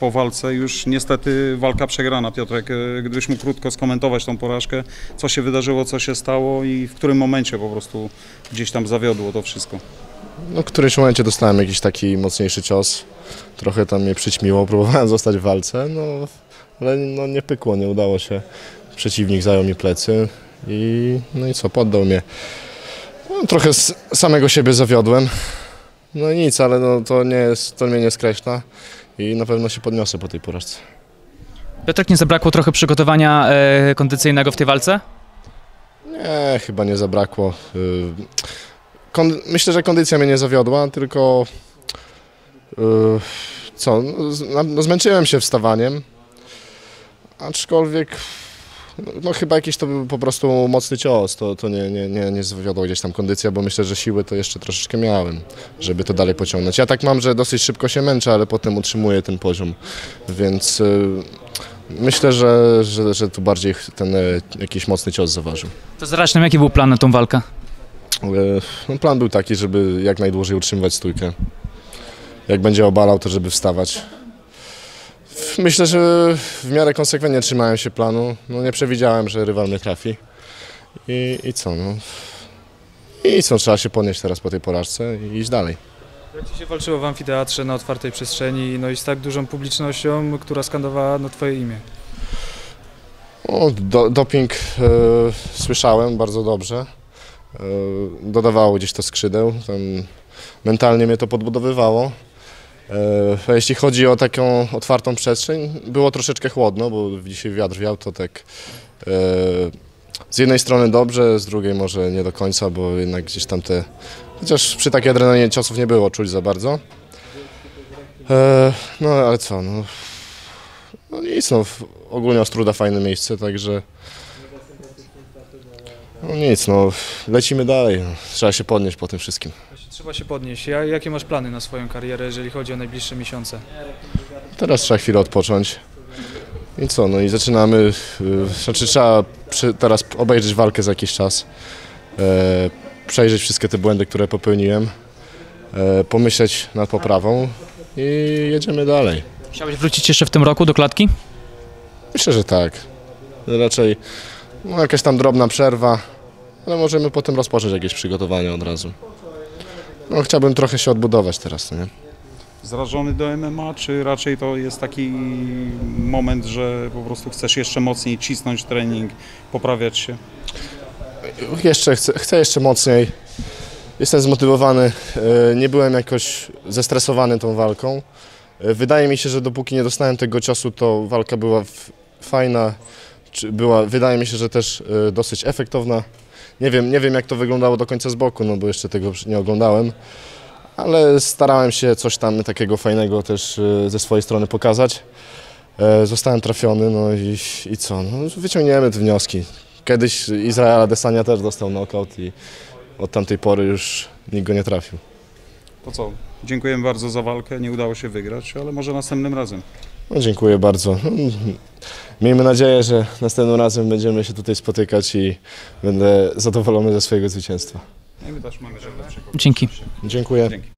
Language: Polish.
po walce, już niestety walka przegrana. Piotrek, e, gdybyś mógł krótko skomentować tą porażkę, co się wydarzyło, co się stało i w którym momencie po prostu gdzieś tam zawiodło to wszystko. No, w którymś momencie dostałem jakiś taki mocniejszy cios. Trochę tam mnie przyćmiło, próbowałem zostać w walce, no, ale no, nie pykło, nie udało się. Przeciwnik zajął mi plecy i no i co, poddał mnie. No, trochę samego siebie zawiodłem. No nic, ale no, to, nie jest, to mnie nie skreśla i na pewno się podniosę po tej porażce. Piotrek, nie zabrakło trochę przygotowania e, kondycyjnego w tej walce? Nie, chyba nie zabrakło. Y, Kon- myślę, że kondycja mnie nie zawiodła, tylko y, co, no, no, zmęczyłem się wstawaniem, aczkolwiek no, chyba jakiś to był po prostu mocny cios, to, to nie, nie, nie, nie zawiodła gdzieś tam kondycja, bo myślę, że siły to jeszcze troszeczkę miałem, żeby to dalej pociągnąć. Ja tak mam, że dosyć szybko się męczę, ale potem utrzymuję ten poziom, więc y, myślę, że, że, że tu bardziej ten y, jakiś mocny cios zaważył. To zdradź nam, jaki był plan na tą walkę? E, No, plan był taki, żeby jak najdłużej utrzymywać stójkę. Jak będzie obalał, to żeby wstawać. Myślę, że w miarę konsekwentnie trzymałem się planu. No, nie przewidziałem, że rywal mnie trafi. I, i co, no. I co, trzeba się podnieść teraz po tej porażce i iść dalej. Jak ci się walczyło w amfiteatrze na otwartej przestrzeni, no i z tak dużą publicznością, która skandowała no, twoje imię? O, do, doping e, słyszałem bardzo dobrze. E, dodawało gdzieś to skrzydeł. Tam mentalnie mnie to podbudowywało. E, jeśli chodzi o taką otwartą przestrzeń, było troszeczkę chłodno, bo dzisiaj wiatr wiał, to tak e, z jednej strony dobrze, z drugiej może nie do końca, bo jednak gdzieś tam te, chociaż przy takiej adrenalinie ciosów nie było czuć za bardzo. E, no ale co, no, no nic, no, ogólnie Ostruda fajne miejsce, także no nic, no lecimy dalej, no. trzeba się podnieść po tym wszystkim. Trzeba się podnieść. Ja- Jakie masz plany na swoją karierę, jeżeli chodzi o najbliższe miesiące? Teraz trzeba chwilę odpocząć i co, no i zaczynamy, y, znaczy trzeba przy, teraz obejrzeć walkę za jakiś czas, e, przejrzeć wszystkie te błędy, które popełniłem, e, pomyśleć nad poprawą i jedziemy dalej. Chciałbyś wrócić jeszcze w tym roku do klatki? Myślę, że tak. Raczej no, jakaś tam drobna przerwa, ale możemy potem rozpocząć jakieś przygotowania od razu. No, chciałbym trochę się odbudować teraz, no nie? Zrażony do MMA, czy raczej to jest taki moment, że po prostu chcesz jeszcze mocniej cisnąć trening, poprawiać się? Jeszcze chcę, chcę jeszcze mocniej. Jestem zmotywowany. e, Nie byłem jakoś zestresowany tą walką. E, Wydaje mi się, że dopóki nie dostałem tego ciosu, to walka była fajna. Była, wydaje mi się, że też e, dosyć efektowna. Nie wiem, nie wiem jak to wyglądało do końca z boku, no bo jeszcze tego nie oglądałem. Ale starałem się coś tam takiego fajnego też e, ze swojej strony pokazać. E, Zostałem trafiony, no i, i co? No, wyciągniemy te wnioski. Kiedyś Izraela Desania też dostał knockout i od tamtej pory już nikt go nie trafił. To co, dziękuję bardzo za walkę, nie udało się wygrać, ale może następnym razem. No, dziękuję bardzo. Miejmy nadzieję, że następnym razem będziemy się tutaj spotykać i będę zadowolony ze swojego zwycięstwa. No. Dzięki. Dziękuję. Dzięki.